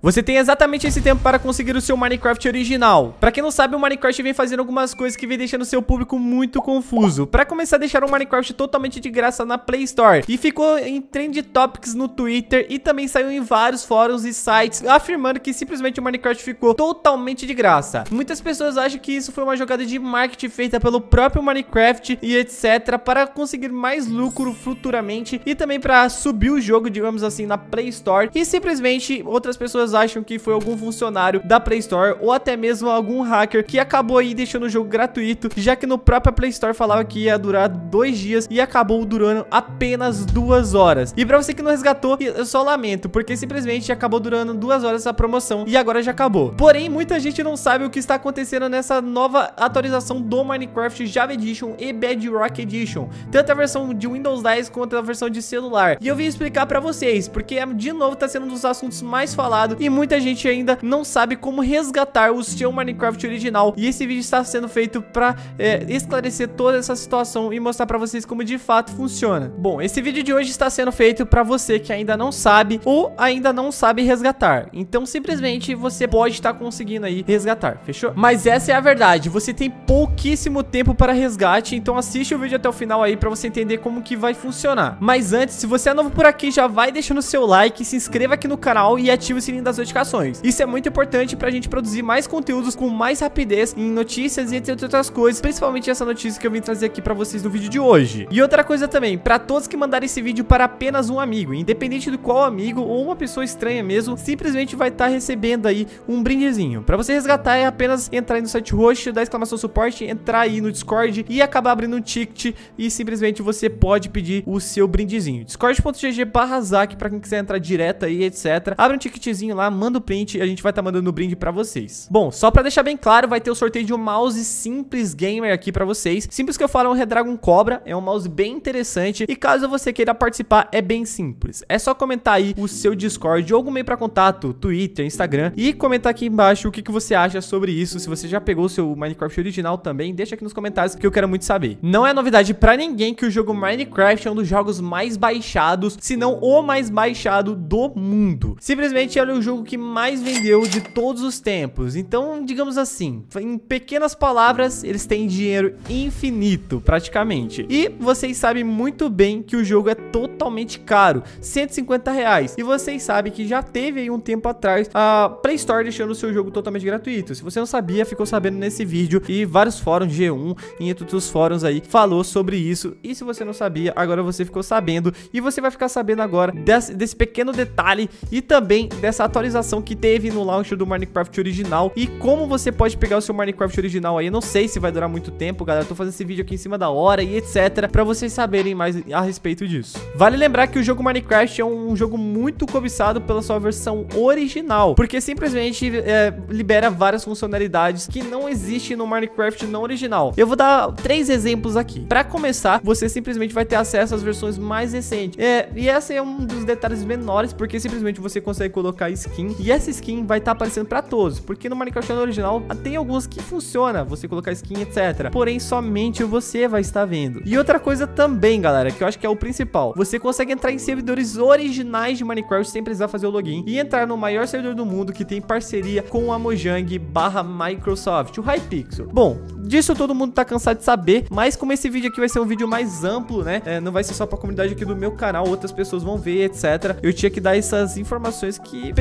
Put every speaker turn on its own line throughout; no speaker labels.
Você tem exatamente esse tempo para conseguir o seu Minecraft original. Pra quem não sabe, o Minecraft vem fazendo algumas coisas que vem deixando seu público muito confuso. Pra começar a deixar o Minecraft totalmente de graça na Play Store. E ficou em Trend Topics no Twitter e também saiu em vários fóruns e sites afirmando que simplesmente o Minecraft ficou totalmente de graça. Muitas pessoas acham que isso foi uma jogada de marketing feita pelo próprio Minecraft e etc. para conseguir mais lucro futuramente e também para subir o jogo, digamos assim, na Play Store. E simplesmente outras pessoas pessoas acham que foi algum funcionário da Play Store ou até mesmo algum hacker que acabou aí deixando o jogo gratuito, já que no próprio Play Store falava que ia durar dois dias e acabou durando apenas duas horas. E pra você que não resgatou, eu só lamento, porque simplesmente acabou durando duas horas essa promoção e agora já acabou. Porém, muita gente não sabe o que está acontecendo nessa nova atualização do Minecraft Java Edition e Bedrock Edition, tanto a versão de Windows 10 quanto a versão de celular. E eu vim explicar pra vocês, porque de novo tá sendo um dos assuntos mais falados e muita gente ainda não sabe como resgatar o seu Minecraft original. E esse vídeo está sendo feito para é, esclarecer toda essa situação e mostrar para vocês como de fato funciona. Bom, esse vídeo de hoje está sendo feito para você que ainda não sabe ou ainda não sabe resgatar. Então, simplesmente você pode estar conseguindo aí resgatar, fechou? Mas essa é a verdade, você tem pouquíssimo tempo para resgate, então assiste o vídeo até o final aí para você entender como que vai funcionar. Mas antes, se você é novo por aqui, já vai deixando o seu like, se inscreva aqui no canal e ative o sininho das notificações. Isso é muito importante pra gente produzir mais conteúdos com mais rapidez em notícias e entre outras coisas, principalmente essa notícia que eu vim trazer aqui pra vocês no vídeo de hoje. E outra coisa também, pra todos que mandarem esse vídeo para apenas um amigo, independente do qual amigo ou uma pessoa estranha mesmo, simplesmente vai estar tá recebendo aí um brindezinho. Pra você resgatar é apenas entrar aí no site roxo, dar exclamação suporte, entrar aí no Discord e acabar abrindo um ticket e simplesmente você pode pedir o seu brindezinho. discord.gg barra pra quem quiser entrar direto aí, etc. Abre um ticketzinho lá, manda o print e a gente vai estar tá mandando o brinde pra vocês. Bom, só pra deixar bem claro, vai ter o sorteio de um mouse simples gamer aqui pra vocês. Simples que eu falo é um Redragon Cobra, é um mouse bem interessante e caso você queira participar, é bem simples. É só comentar aí o seu Discord ou algum meio pra contato, Twitter, Instagram e comentar aqui embaixo o que, que você acha sobre isso. Se você já pegou o seu Minecraft original também, deixa aqui nos comentários que eu quero muito saber. Não é novidade pra ninguém que o jogo Minecraft é um dos jogos mais baixados, se não o mais baixado do mundo. Simplesmente ele é o jogo que mais vendeu de todos os tempos. Então, digamos assim, em pequenas palavras, eles têm dinheiro infinito, praticamente. E vocês sabem muito bem que o jogo é totalmente caro, 150 reais. E vocês sabem que já teve aí um tempo atrás a Play Store deixando o seu jogo totalmente gratuito. Se você não sabia, ficou sabendo nesse vídeo e vários fóruns, G1 e outros fóruns aí, falou sobre isso. E se você não sabia, agora você ficou sabendo. E você vai ficar sabendo agora desse, desse pequeno detalhe e também dessa atualização que teve no launch do Minecraft original e como você pode pegar o seu Minecraft original aí. Eu não sei se vai durar muito tempo, galera. Eu tô fazendo esse vídeo aqui em cima da hora e etc. Pra vocês saberem mais a respeito disso. Vale lembrar que o jogo Minecraft é um jogo muito cobiçado pela sua versão original, porque simplesmente é, libera várias funcionalidades que não existem no Minecraft não original. Eu vou dar três exemplos aqui. Pra começar, você simplesmente vai ter acesso às versões mais recentes. É, e essa é um dos detalhes menores, porque simplesmente você consegue colocar skin e essa skin vai estar tá aparecendo para todos, porque no Minecraft original tem alguns que funciona, você colocar skin, etc. Porém, somente você vai estar vendo. E outra coisa também, galera, que eu acho que é o principal, você consegue entrar em servidores originais de Minecraft sem precisar fazer o login e entrar no maior servidor do mundo que tem parceria com a Mojang barra Microsoft, o Hypixel. Bom, disso todo mundo tá cansado de saber, mas como esse vídeo aqui vai ser um vídeo mais amplo, né, é, não vai ser só pra comunidade aqui do meu canal, outras pessoas vão ver, etc. Eu tinha que dar essas informações que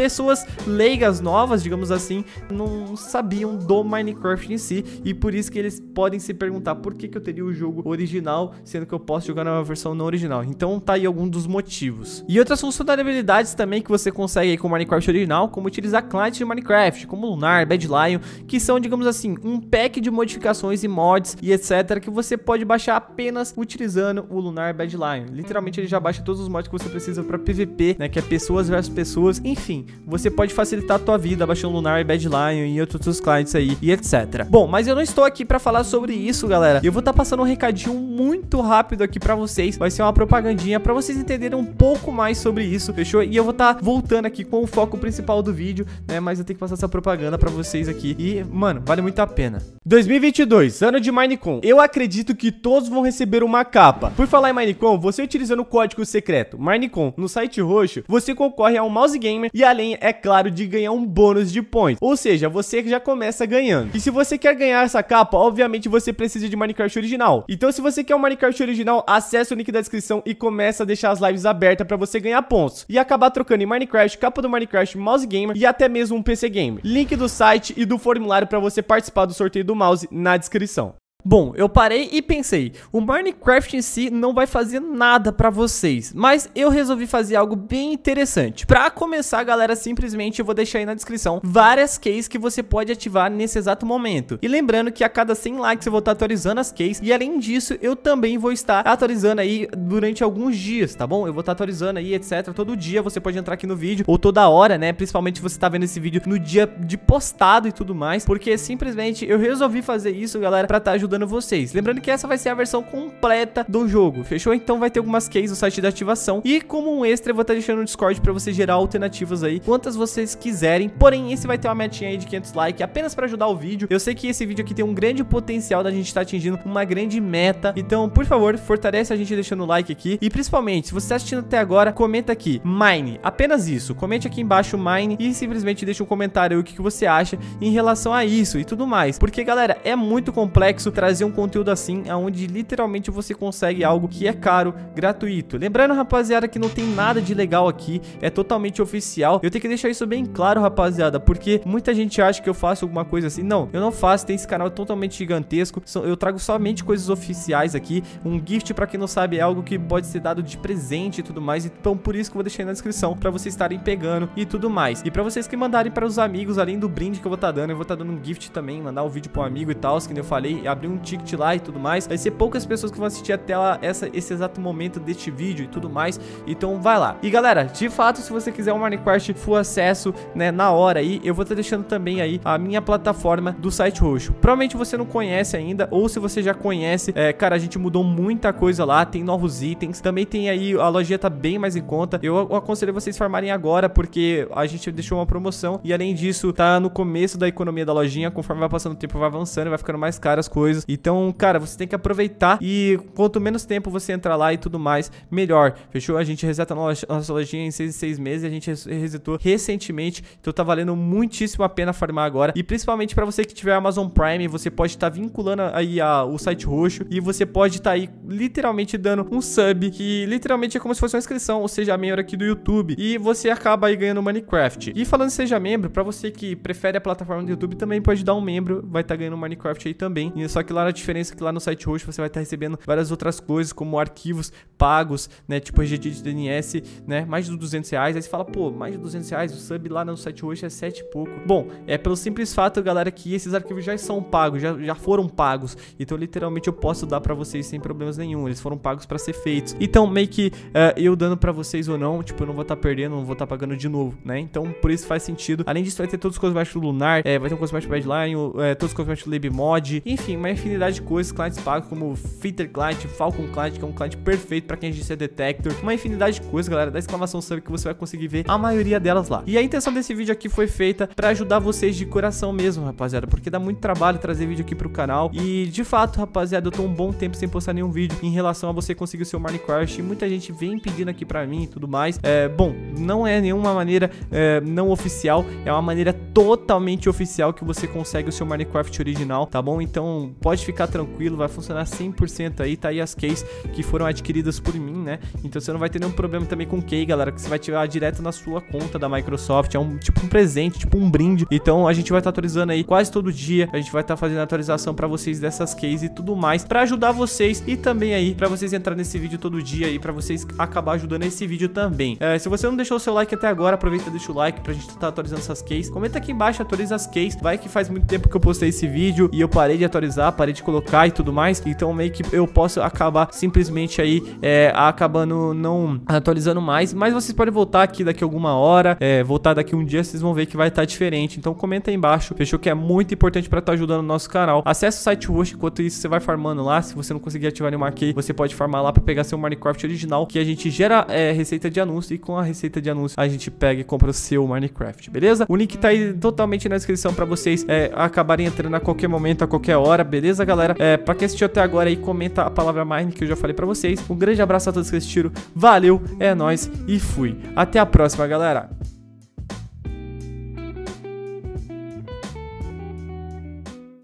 leigas novas, digamos assim, não sabiam do Minecraft em si. E por isso que eles podem se perguntar por que, que eu teria o jogo original, sendo que eu posso jogar na versão não original. Então tá aí algum dos motivos. E outras funcionalidades também que você consegue aí com o Minecraft original, como utilizar clientes de Minecraft, como Lunar, Bad Lion, que são, digamos assim, um pack de modificações e mods e etc. que você pode baixar apenas utilizando o Lunar Bad Lion. Literalmente ele já baixa todos os mods que você precisa para PVP, né? Que é pessoas versus pessoas. Enfim, você pode facilitar a tua vida baixando Lunar, Bad Lion e outros clientes aí e etc. Bom, mas eu não estou aqui para falar sobre isso, galera. Eu vou estar tá passando um recadinho muito rápido aqui para vocês. Vai ser uma propagandinha para vocês entenderem um pouco mais sobre isso, fechou? E eu vou estar tá voltando aqui com o foco principal do vídeo, né? Mas eu tenho que passar essa propaganda para vocês aqui. E, mano, vale muito a pena. 2022, ano de Minecon. Eu acredito que todos vão receber uma capa. Por falar em Minecon, você utilizando o código secreto Minecon no site roxo, você concorre a um mouse gamer e além é claro, de ganhar um bônus de points. Ou seja, você já começa ganhando. E se você quer ganhar essa capa, obviamente você precisa de Minecraft original. Então se você quer um Minecraft original, acesse o link da descrição e começa a deixar as lives abertas para você ganhar pontos. E acabar trocando em Minecraft, capa do Minecraft, mouse gamer e até mesmo um PC gamer. Link do site e do formulário para você participar do sorteio do mouse na descrição. Bom, eu parei e pensei, o Minecraft em si não vai fazer nada pra vocês, mas eu resolvi fazer algo bem interessante. Pra começar, galera, simplesmente eu vou deixar aí na descrição várias keys que você pode ativar nesse exato momento. E lembrando que a cada 100 likes eu vou estar atualizando as keys, e além disso, eu também vou estar atualizando aí durante alguns dias, tá bom? Eu vou estar atualizando aí, etc. Todo dia você pode entrar aqui no vídeo, ou toda hora, né? Principalmente se você tá vendo esse vídeo no dia de postado e tudo mais, porque simplesmente eu resolvi fazer isso, galera, pra estar tá ajudando ajudando vocês. Lembrando que essa vai ser a versão completa do jogo, fechou? Então vai ter algumas keys no site da ativação e como um extra eu vou estar deixando no Discord para você gerar alternativas aí, quantas vocês quiserem. Porém, esse vai ter uma metinha aí de 500 likes apenas para ajudar o vídeo. Eu sei que esse vídeo aqui tem um grande potencial da gente estar tá atingindo uma grande meta. Então, por favor, fortalece a gente deixando o like aqui e principalmente, se você está assistindo até agora, comenta aqui Mine, apenas isso. Comente aqui embaixo Mine e simplesmente deixa um comentário aí o que, que você acha em relação a isso e tudo mais. Porque, galera, é muito complexo trazer um conteúdo assim, onde literalmente você consegue algo que é caro, gratuito. Lembrando, rapaziada, que não tem nada de legal aqui, é totalmente oficial. Eu tenho que deixar isso bem claro, rapaziada, porque muita gente acha que eu faço alguma coisa assim. Não, eu não faço, tem esse canal totalmente gigantesco. Eu trago somente coisas oficiais aqui. Um gift, pra quem não sabe, é algo que pode ser dado de presente e tudo mais. Então, por isso que eu vou deixar aí na descrição, pra vocês estarem pegando e tudo mais. E pra vocês que mandarem para os amigos, além do brinde que eu vou estar tá dando, eu vou estar tá dando um gift também, mandar um vídeo pro um amigo e tal, que eu falei, abrir um ticket lá e tudo mais. Vai ser poucas pessoas que vão assistir até lá, essa, esse exato momento deste vídeo e tudo mais. Então vai lá. E galera, de fato, se você quiser um Minecraft full acesso, né, na hora aí, eu vou estar deixando também aí a minha plataforma do site roxo. Provavelmente você não conhece ainda, ou se você já conhece, é, cara, a gente mudou muita coisa lá, tem novos itens, também tem aí, a lojinha tá bem mais em conta. Eu aconselho vocês farmarem agora, porque a gente deixou uma promoção e além disso, tá no começo da economia da lojinha, conforme vai passando o tempo, vai avançando, vai ficando mais caras as coisas. Então, cara, você tem que aproveitar e quanto menos tempo você entrar lá e tudo mais, melhor. Fechou? A gente reseta nossa lojinha em 6 6 meses a gente resetou recentemente. Então tá valendo muitíssimo a pena farmar agora. E principalmente para você que tiver Amazon Prime, você pode estar tá vinculando aí a, o site roxo e você pode estar tá aí literalmente dando um sub, que literalmente é como se fosse uma inscrição, ou seja, membro aqui do YouTube. E você acaba aí ganhando Minecraft. E falando seja membro, para você que prefere a plataforma do YouTube, também pode dar um membro, vai estar tá ganhando Minecraft aí também. Só que lá a diferença que lá no site roxo você vai estar recebendo várias outras coisas, como arquivos pagos, né? Tipo RGD de DNS, né? Mais de 200 reais. Aí você fala, pô, mais de 200 reais, o sub lá no site roxo é 7 e pouco. Bom, é pelo simples fato, galera, que esses arquivos já são pagos, já, já foram pagos. Então, literalmente, eu posso dar pra vocês sem problemas nenhum. Eles foram pagos pra ser feitos. Então, meio que uh, eu dando pra vocês ou não, tipo, eu não vou estar tá perdendo, não vou estar tá pagando de novo, né? Então, por isso faz sentido. Além disso, vai ter todos os cosméticos Lunar, é, vai ter um cosmético Badline, é, todos os cosméticos Lab Mod, enfim, uma infinidade de coisas, clientes pagos como Fitter Client, Falcon Client, que é um cliente perfeito para quem é Detector, uma infinidade de coisas, galera, da exclamação sub que você vai conseguir ver a maioria delas lá. E a intenção desse vídeo aqui foi feita para ajudar vocês de coração mesmo, rapaziada, porque dá muito trabalho trazer vídeo aqui pro canal e de fato, rapaziada, eu tô um bom tempo sem postar nenhum vídeo em relação a você conseguir o seu Minecraft e muita gente vem pedindo aqui para mim e tudo mais. É, bom, não é nenhuma maneira é, não oficial, é uma maneira totalmente oficial que você consegue o seu Minecraft original, tá bom? Então pode ficar tranquilo, vai funcionar 100% aí, tá aí as keys que foram adquiridas por mim, né? Então você não vai ter nenhum problema também com key, galera, que você vai tirar direto na sua conta da Microsoft, é um tipo um presente, tipo um brinde. Então a gente vai estar tá atualizando aí quase todo dia, a gente vai estar tá fazendo atualização para vocês dessas keys e tudo mais, para ajudar vocês e também aí para vocês entrar nesse vídeo todo dia e para vocês acabar ajudando esse vídeo também. É, se você não deixou o seu like até agora, aproveita e deixa o like pra gente estar tá atualizando essas keys. Comenta aqui embaixo, atualiza as keys. Vai que faz muito tempo que eu postei esse vídeo e eu parei de atualizar, parei de colocar e tudo mais. Então meio que eu posso acabar simplesmente aí é, acabando não atualizando mais. Mas vocês podem voltar aqui daqui alguma hora, é, voltar daqui um dia, vocês vão ver que vai estar tá diferente. Então comenta aí embaixo, fechou? Que é muito importante para estar tá ajudando o nosso canal. Acesse o site Rush, enquanto isso você vai farmando lá. Se você não conseguir ativar nenhuma key, você pode farmar lá para pegar seu Minecraft original, que a gente gera é, receita de anúncio e com a receita de anúncio a gente pega e compra o seu Minecraft, beleza? O link tá aí totalmente na descrição para vocês é, acabarem entrando a qualquer momento, a qualquer hora, beleza, galera? É, para quem assistiu até agora aí, comenta a palavra Mine que eu já falei para vocês. Um grande abraço a todos que assistiram. Valeu, é nóis e fui. Até a próxima, galera.